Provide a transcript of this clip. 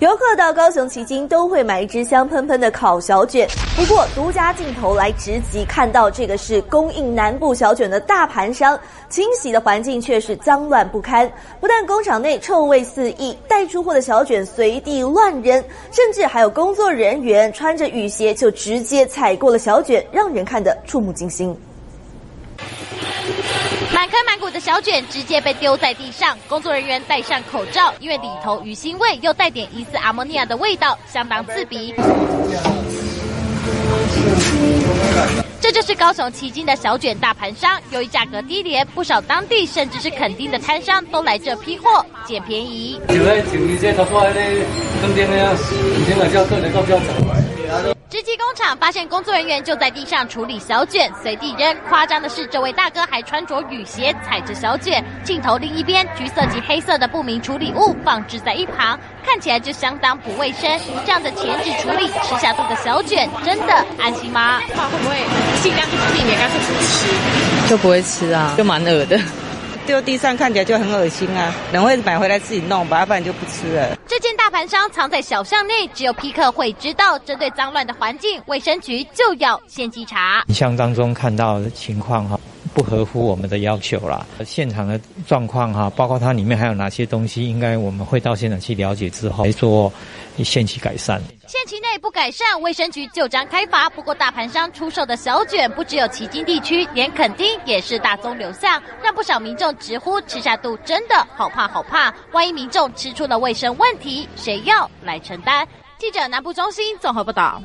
游客到高雄旗津都会买一支香喷喷的烤小卷。不过，独家镜头来直击看到这个是供应南部小卷的大盘商，清洗的环境却是脏乱不堪。不但工厂内臭味四溢，带出货的小卷随地乱扔，甚至还有工作人员穿着雨鞋就直接踩过了小卷，让人看得触目惊心。满坑满谷的小卷直接被丢在地上，工作人员戴上口罩，因为里头鱼腥味又带点疑似阿莫尼亚的味道，相当刺鼻。这就是高雄旗津的小卷大盘商，由于价格低廉，不少当地甚至是垦丁的摊商都来这批货捡便宜。发现工作人员就在地上处理小卷，随地扔。夸张的是，这位大哥还穿着雨鞋踩着小卷。镜头另一边，橘色及黑色的不明处理物放置在一旁，看起来就相当不卫生。这样的前置处理，吃下肚的小卷真的安心吗？会不会尽量避免干脆不吃？就不会吃啊，就蛮恶的。丢地上看起来就很恶心啊，人会买回来自己弄，要不然就不吃了。这盘商藏在小巷内，只有皮客会知道。针对脏乱的环境，卫生局就要先稽查。影像当中看到的情况哈，不合乎我们的要求啦。现场的状况哈，包括它里面还有哪些东西，应该我们会到现场去了解之后来做限期改善。限期内不改善，卫生局就将开罚。不过大盘商出售的小卷不只有旗津地区，连垦丁也是大宗流向，让不少民众直呼吃下肚真的好怕好怕。万一民众吃出了卫生问题，谁要来承担？记者南部中心综合报道。